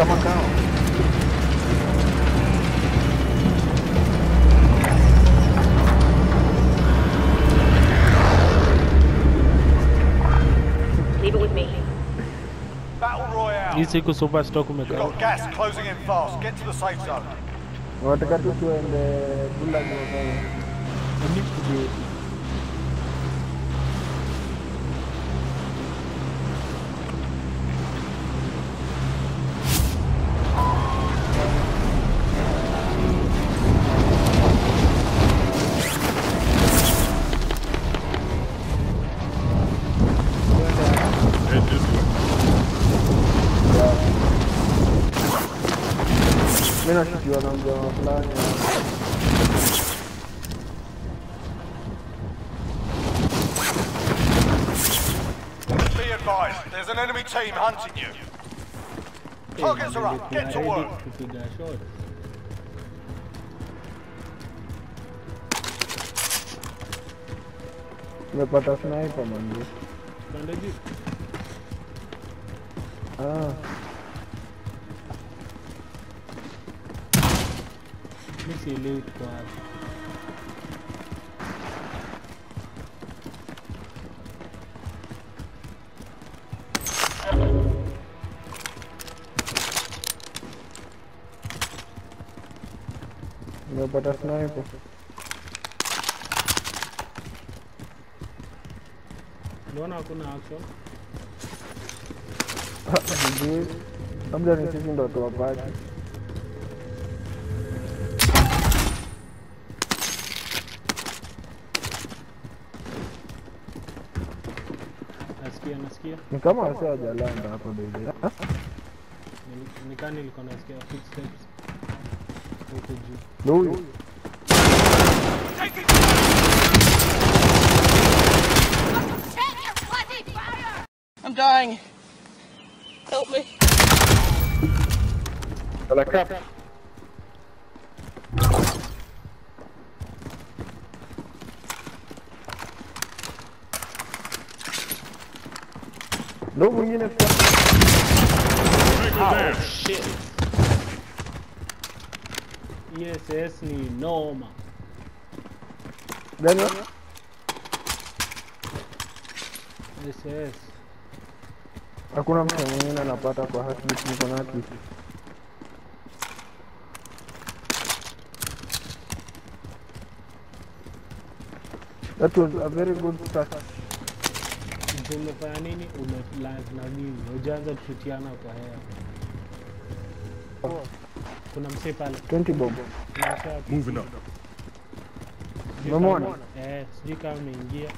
kama kao. Leave it with me. Battle Royale. hii siku super stock You've got gas closing in fast. Get to the safe zone. Wataka tu tuende gulag wakae. Mimi nashukiwa na mjamaa fulani. Be advised, there's an enemy team hunting you. Targets are up. Get to work. kupiga shot Nimepata sniper manzi. pande Isilip Squad. No butter sniper. Don't have to knock, sir. I'm just interested in the top part. Nasikia nasikia Ni kama wase wajalanda hapo baby. Ah, Ni- nikaa nilikuwa nasikia footsteps huku juu Ndo huyu. I'm dying. Help me. Ala crap. Ndo mwingine pia. shit ESS ni noma Gani? SS Hakuna mtu mwingine anapata kwa heartbeat niko na heartbeat. That was a very good start. Umefanya nini na nini ujaanza kushutiana kwa hewa kuna msee pale 20 bob. Moving up. kama- eh sijui kama ameingia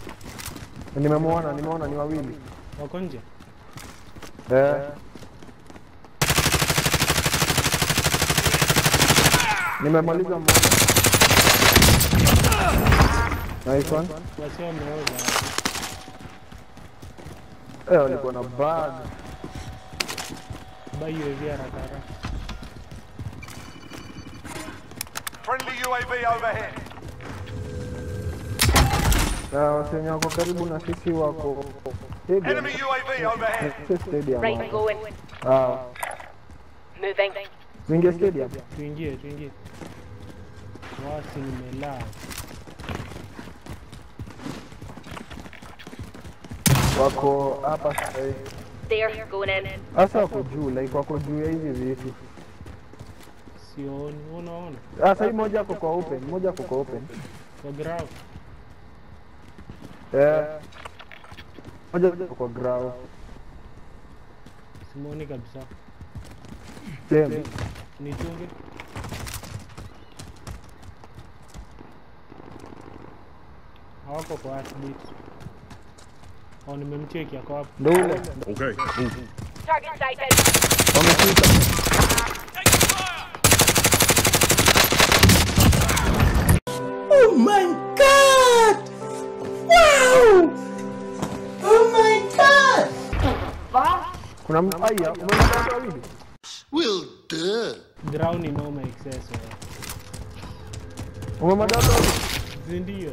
Nimemwona, nimeona ni wawili. wako nje Eh. Nimemaliza mmoja. Nice one. wasio wameoza Eh, walikuwa na bug. bai UAV haraka haraka Friendly UAV overhead. Na wasenye wako karibu na sisi wako. Enemy UAV overhead. Stadium. Right, going. Ah, Moving. tuingie stadium. tuingie tuingie wasi nimelaa Wako hapa sasa wako juu, like wako juu ya hivi vitu. sioni unaona Ah, Sasa hii moja ako kwa open, moja ako kwa open. kwa graph Eh. Moja ako kwa ground. simuoni kabisa Same. nichunge hawako kwa heartbeat Oh, nimemcheki ako hapo. Ndio ule. Okay. Target sighted. Wamepita. Oh my god. Wow. Oh my god. Kuna mtu haya, umeona wawili? Will do. Drowning no make sense. Umeona? Ndio.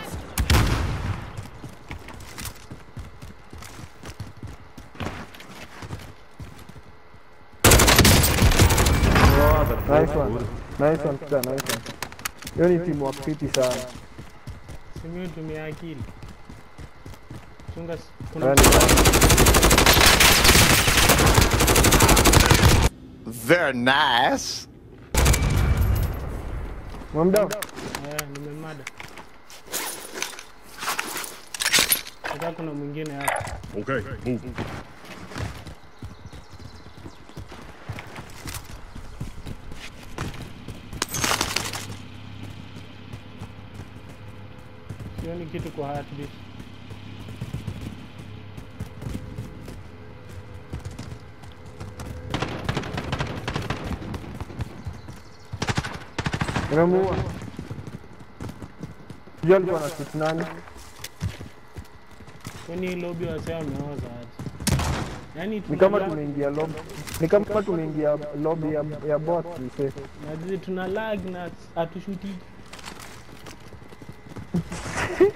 Nice one. Nice one, Peter, nice one. Hiyo ni timu wa fiti sana. Simi tumia akili. Chunga s- kuna Very nice. Mwamdau. eh, nimemada. Sasa kuna mwingine hapa. Okay, move. Sioni kitu kwa heartbeat. Unamuua. Sijui alikuwa na kitu nani. Kwani hii lobby wasema wameoza aje? Yaani Ni kama tumeingia lobby. Ni kama tumeingia lobby ya, ya bot mse. na tuna lag na hatushuti.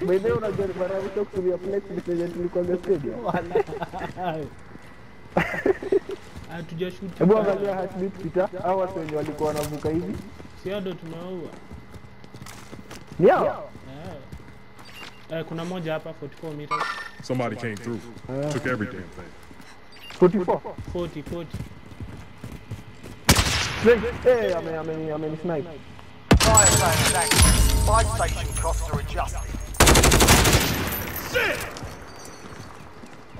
By the way unajua ni mara ya mwisho kutumia flex message tulikuwa stadium. Hatujashuti. Hebu angalia heartbeat Peter. Hao watu wenye walikuwa wanavuka hivi. Si hao ndo tumeua. Ni hao. Eh. Eh, kuna moja hapa 44 meters. Somebody came through, took every damn thing. 44. 40 40. Straight. Eh, ame ame ame snipe. Fire sale active. Buy station costs are adjusted.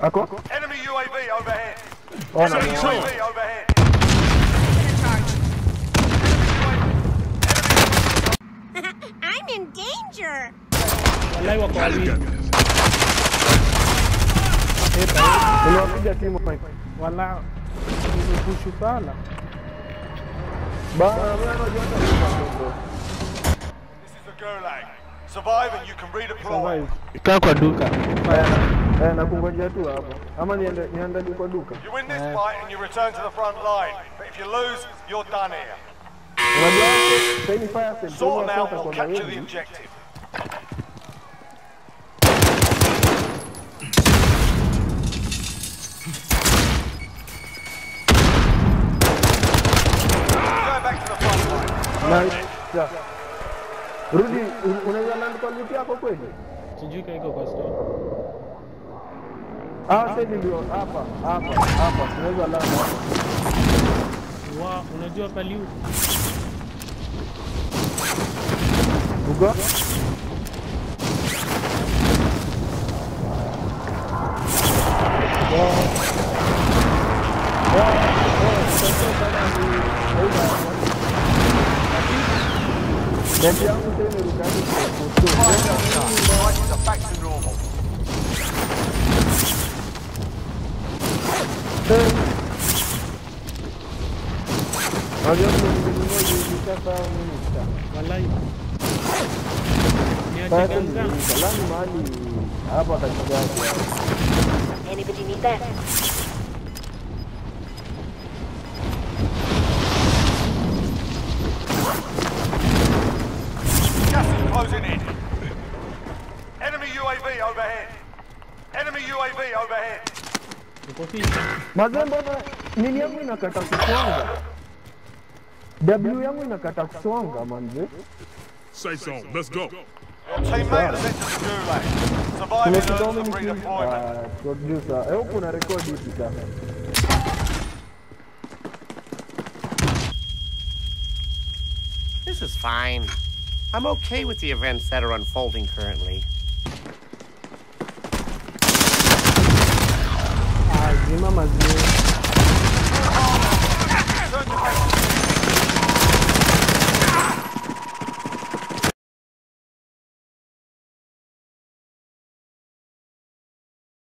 Ako? Enemy UAV overhead. Ona. Enemy ona. UAV overhead. I'm in danger. Walai wako wawili. Unawapiga timu Mike. Wala nimepushu pala. Bana, unajua hata. This is the Gulag. Survive and you can redeploy. Kaa kwa duka. Eh, nakungojea tu hapo. Ama niende niandalie kwa duka. You win this fight and you return to the front line. But if you lose, you're done here. Unajua sasa ni fire sale. Sort them out Sasa or capture the objective. Go back to the front line. Na ya. Rudi, unaweza land kwa lipi yako kweli? Sijui kama iko kwa store. Ah, sasa ndio hapa, hapa, hapa. Unaweza land Wow, Wa, unajua paliu? Uga? Thank yangu Anybody need that? Gas is closing in. Enemy UAV overhead. Enemy UAV overhead. Uko fiti. Mazee mbona nini yangu inakata kusonga? W yangu inakata kusonga manze. Safe zone, let's go. Your teammate has entered the Gulag. Survive and Tumefika earn some mimi kill. redeployment. Ah, producer. Eh, huku na record hivi sasa. This is fine. I'm okay with the events that are unfolding currently. cima, mas...